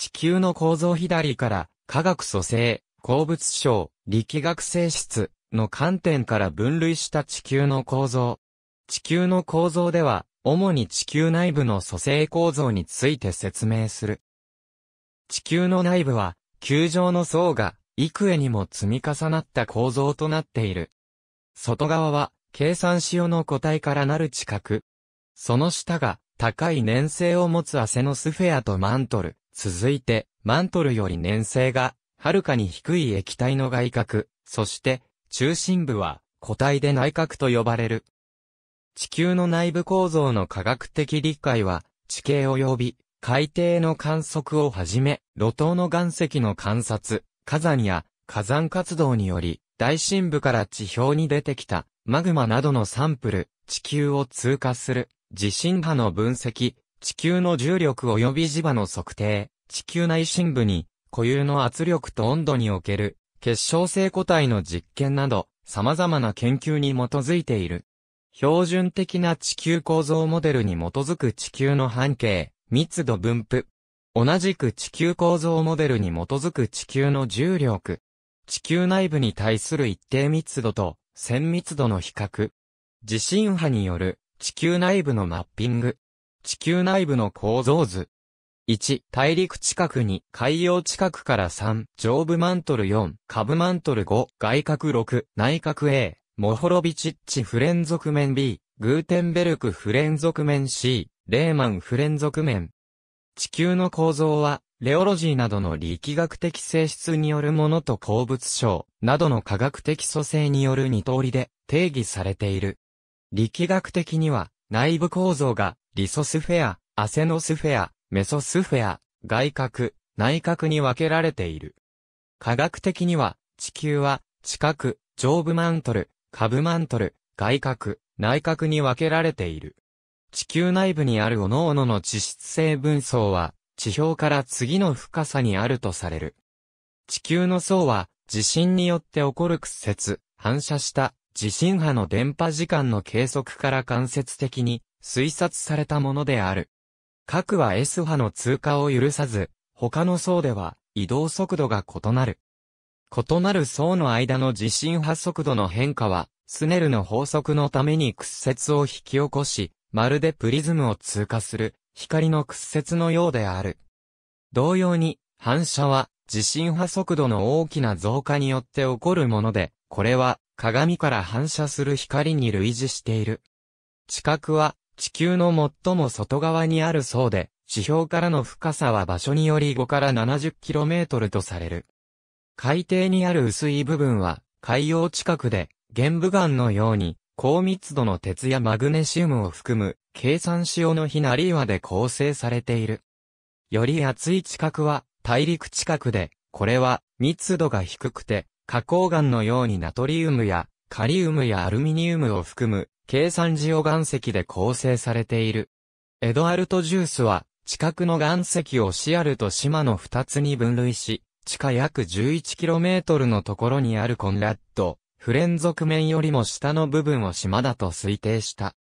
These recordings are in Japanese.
地球の構造左から科学組成、鉱物省、力学性質の観点から分類した地球の構造。地球の構造では、主に地球内部の組成構造について説明する。地球の内部は、球状の層が幾重にも積み重なった構造となっている。外側は、計算仕様の固体からなる地殻。その下が、高い粘性を持つアセノスフェアとマントル。続いて、マントルより粘性が、はるかに低い液体の外核。そして、中心部は、固体で内核と呼ばれる。地球の内部構造の科学的理解は、地形及び、海底の観測をはじめ、露頭の岩石の観察、火山や火山活動により、大深部から地表に出てきた、マグマなどのサンプル、地球を通過する、地震波の分析、地球の重力及び磁場の測定、地球内深部に、固有の圧力と温度における、結晶性固体の実験など、様々な研究に基づいている。標準的な地球構造モデルに基づく地球の半径、密度分布。同じく地球構造モデルに基づく地球の重力。地球内部に対する一定密度と線密度の比較。地震波による地球内部のマッピング。地球内部の構造図。1、大陸近くに海洋近くから3、上部マントル4、下部マントル5、外角6、内角 A、モホロビチッチフレン属面 B、グーテンベルクフレン属面 C、レーマンフレン属面。地球の構造は、レオロジーなどの力学的性質によるものと鉱物症などの科学的組成による二通りで定義されている。力学的には、内部構造がリソスフェア、アセノスフェア、メソスフェア、外核、内核に分けられている。化学的には、地球は、地殻、上部マントル、下部マントル、外核、内核に分けられている。地球内部にある各々の地質性分層は、地表から次の深さにあるとされる。地球の層は、地震によって起こる屈折、反射した地震波の伝播時間の計測から間接的に推察されたものである。核は S 波の通過を許さず、他の層では移動速度が異なる。異なる層の間の地震波速度の変化は、スネルの法則のために屈折を引き起こし、まるでプリズムを通過する光の屈折のようである。同様に、反射は地震波速度の大きな増加によって起こるもので、これは鏡から反射する光に類似している。地殻は地球の最も外側にある層で、地表からの深さは場所により5から 70km とされる。海底にある薄い部分は、海洋近くで、玄武岩のように、高密度の鉄やマグネシウムを含む、計算仕様のひなり岩で構成されている。より厚い地殻は、大陸近くで、これは、密度が低くて、花崗岩のようにナトリウムや、カリウムやアルミニウムを含む、計算ジオ岩石で構成されている。エドアルト・ジュースは、地殻の岩石をシアルと島の二つに分類し、地下約 11km のところにあるコンラッド、フレン族面よりも下の部分を島だと推定した。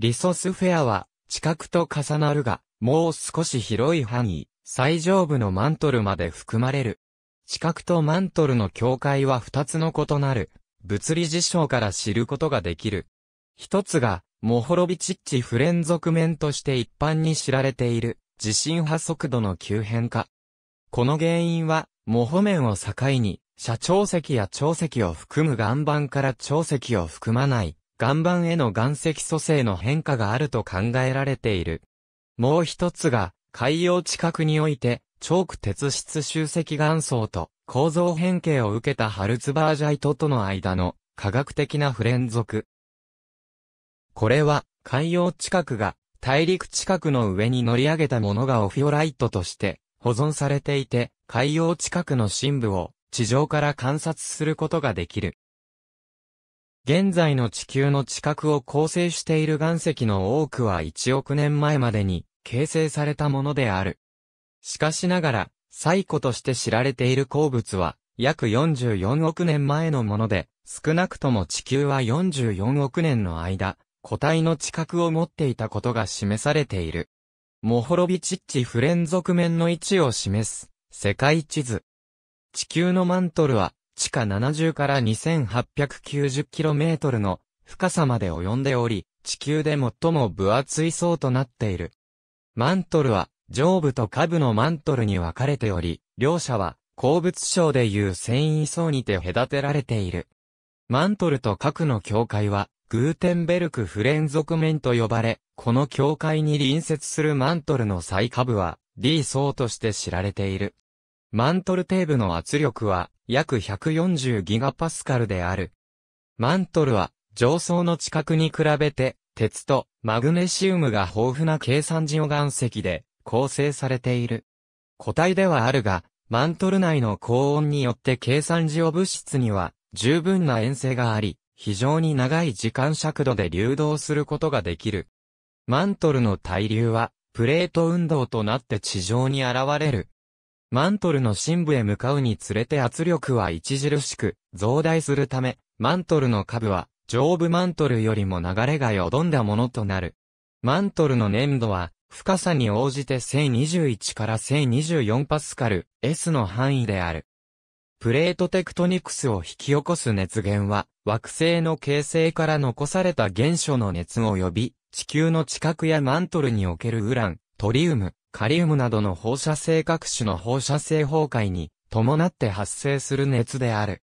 リソスフェアは、地殻と重なるが、もう少し広い範囲、最上部のマントルまで含まれる。地殻とマントルの境界は二つの異なる、物理事象から知ることができる。一つが、モホロビチッチ不連続面として一般に知られている、地震波速度の急変化。この原因は、モホ面を境に、斜長石や長石を含む岩盤から長石を含まない、岩盤への岩石組成の変化があると考えられている。もう一つが、海洋近くにおいて、チョーク鉄質集積岩層と構造変形を受けたハルツバージャイトとの間の科学的な不連続。これは海洋近くが大陸近くの上に乗り上げたものがオフィオライトとして保存されていて海洋近くの深部を地上から観察することができる。現在の地球の地殻を構成している岩石の多くは1億年前までに形成されたものである。しかしながら、最古として知られている鉱物は、約44億年前のもので、少なくとも地球は44億年の間、固体の地殻を持っていたことが示されている。モホロビチッチ不連続面の位置を示す世界地図。地球のマントルは地下70から 2890km の深さまで及んでおり、地球で最も分厚い層となっている。マントルは上部と下部のマントルに分かれており、両者は鉱物層でいう繊維層にて隔てられている。マントルと核の境界は、グーテンベルク不連続面と呼ばれ、この境界に隣接するマントルの最下部は、D 層として知られている。マントル底部の圧力は、約140ギガパスカルである。マントルは、上層の近くに比べて、鉄とマグネシウムが豊富な計算ジオ岩石で構成されている。固体ではあるが、マントル内の高温によって計算ジオ物質には十分な塩性があり、非常に長い時間尺度で流動することができる。マントルの対流は、プレート運動となって地上に現れる。マントルの深部へ向かうにつれて圧力は著しく増大するため、マントルの下部は上部マントルよりも流れがよどんだものとなる。マントルの粘度は、深さに応じて1021から1024パスカル、S の範囲である。プレートテクトニクスを引き起こす熱源は、惑星の形成から残された原初の熱を呼び、地球の地殻やマントルにおけるウラン、トリウム、カリウムなどの放射性各種の放射性崩壊に伴って発生する熱である。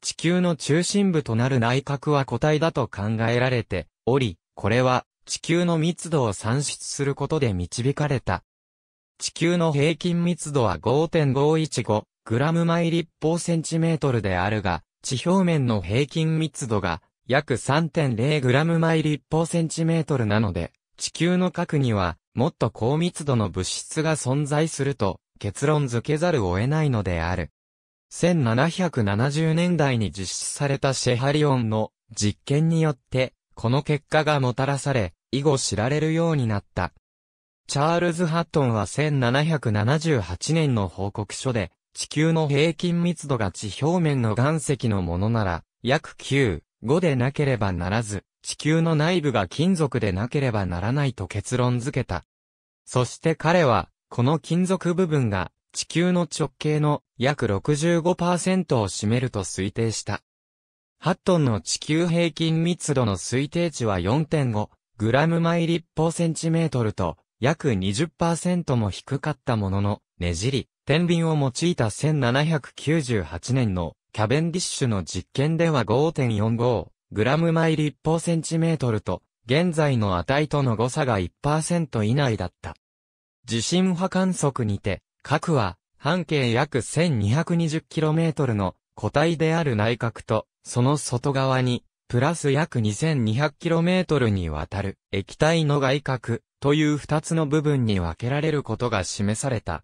地球の中心部となる内角は固体だと考えられており、これは地球の密度を算出することで導かれた。地球の平均密度は5.515グラム毎立方センチメートルであるが、地表面の平均密度が約3.0グラム毎立方センチメートルなので、地球の核にはもっと高密度の物質が存在すると結論付けざるを得ないのである。1770年代に実施されたシェハリオンの実験によって、この結果がもたらされ、以後知られるようになった。チャールズ・ハットンは1778年の報告書で、地球の平均密度が地表面の岩石のものなら、約9、5でなければならず、地球の内部が金属でなければならないと結論付けた。そして彼は、この金属部分が地球の直径の約65%を占めると推定した。ハットンの地球平均密度の推定値は4.5グラム毎立方センチメートルと約20%も低かったものの、ねじり、天秤を用いた1798年のキャベンディッシュの実験では5.45グラム毎立方センチメートルと、現在の値との誤差が1%以内だった。地震波観測にて、核は、半径約 1220km の固体である内角と、その外側に、プラス約 2200km にわたる液体の外角という二つの部分に分けられることが示された。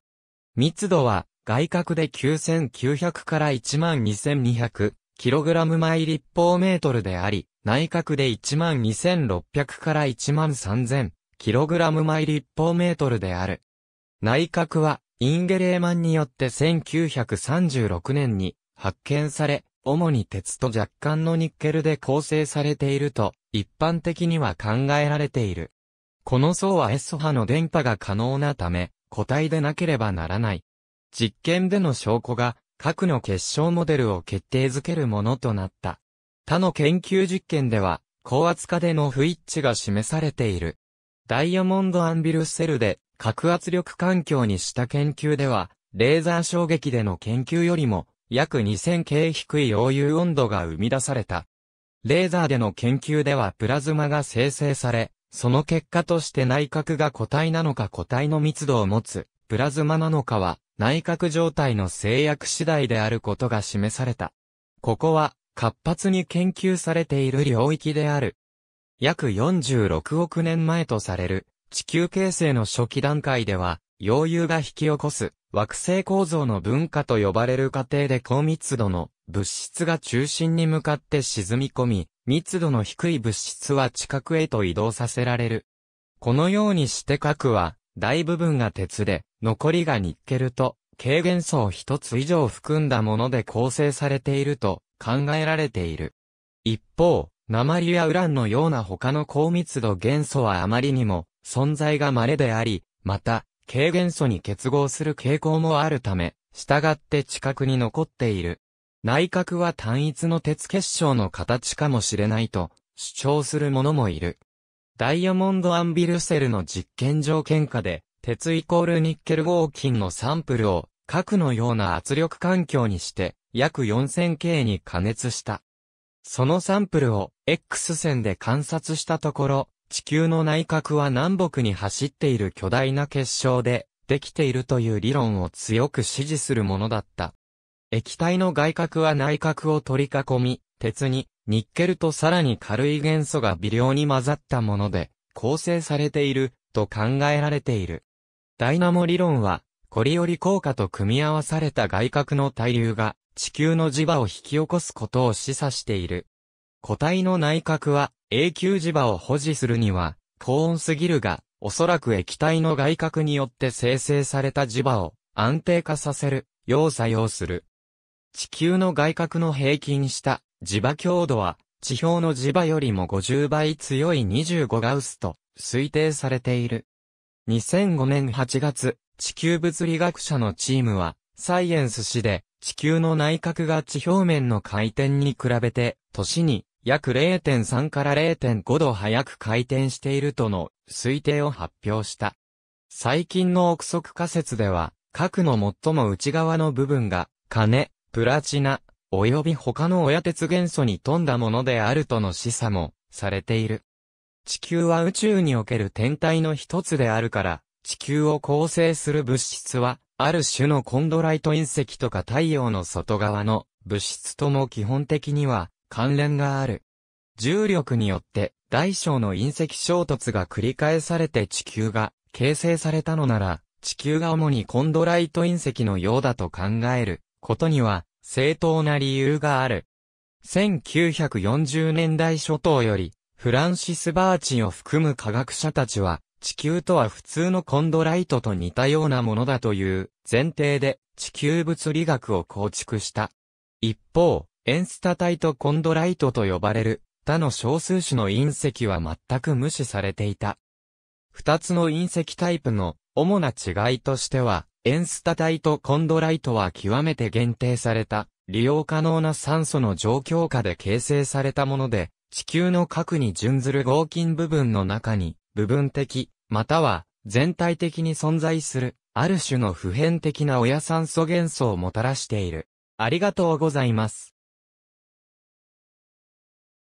密度は外角で9900から12200 kg 毎立方メートルであり、内角で12600から13000 kg 毎立方メートルである。内角はインゲレーマンによって1936年に発見され、主に鉄と若干のニッケルで構成されていると一般的には考えられている。この層は S 波の電波が可能なため、固体でなければならない。実験での証拠が核の結晶モデルを決定づけるものとなった。他の研究実験では、高圧化での不一致が示されている。ダイヤモンドアンビルセルで核圧力環境にした研究では、レーザー衝撃での研究よりも、約 2000K 低い溶融温度が生み出された。レーザーでの研究ではプラズマが生成され、その結果として内角が固体なのか固体の密度を持つ、プラズマなのかは、内角状態の制約次第であることが示された。ここは、活発に研究されている領域である。約46億年前とされる、地球形成の初期段階では、溶融が引き起こす惑星構造の分化と呼ばれる過程で高密度の物質が中心に向かって沈み込み、密度の低い物質は地殻へと移動させられる。このようにして核は、大部分が鉄で、残りがニッケルと、軽元素を一つ以上含んだもので構成されていると考えられている。一方、鉛やウランのような他の高密度元素はあまりにも存在が稀であり、また、軽元素に結合する傾向もあるため、従って地殻に残っている。内核は単一の鉄結晶の形かもしれないと主張する者もいる。ダイヤモンドアンビルセルの実験条件下で、鉄イコールニッケル合金のサンプルを核のような圧力環境にして約 4000K に加熱した。そのサンプルを X 線で観察したところ、地球の内核は南北に走っている巨大な結晶でできているという理論を強く支持するものだった。液体の外核は内核を取り囲み、鉄に、ニッケルとさらに軽い元素が微量に混ざったもので、構成されている、と考えられている。ダイナモ理論は、コリオリ効果と組み合わされた外核の対流が、地球の磁場を引き起こすことを示唆している。固体の内核は、永久磁場を保持するには、高温すぎるが、おそらく液体の外核によって生成された磁場を安定化させる、よう作用する。地球の外角の平均した磁場強度は地表の磁場よりも50倍強い25ガウスと推定されている。2005年8月、地球物理学者のチームはサイエンス誌で地球の内角が地表面の回転に比べて年に約0.3から0.5度早く回転しているとの推定を発表した。最近の憶測仮説では、核の最も内側の部分が、金、プラチナ、及び他の親鉄元素に富んだものであるとの示唆もされている。地球は宇宙における天体の一つであるから、地球を構成する物質は、ある種のコンドライト隕石とか太陽の外側の物質とも基本的には関連がある。重力によって大小の隕石衝突が繰り返されて地球が形成されたのなら、地球が主にコンドライト隕石のようだと考えることには正当な理由がある。1940年代初頭より、フランシス・バーチンを含む科学者たちは、地球とは普通のコンドライトと似たようなものだという前提で地球物理学を構築した。一方、エンスタ体とコンドライトと呼ばれる他の少数種の隕石は全く無視されていた。二つの隕石タイプの主な違いとしては、エンスタ体とコンドライトは極めて限定された、利用可能な酸素の状況下で形成されたもので、地球の核に準ずる合金部分の中に、部分的、または全体的に存在する、ある種の普遍的な親酸素元素をもたらしている。ありがとうございます。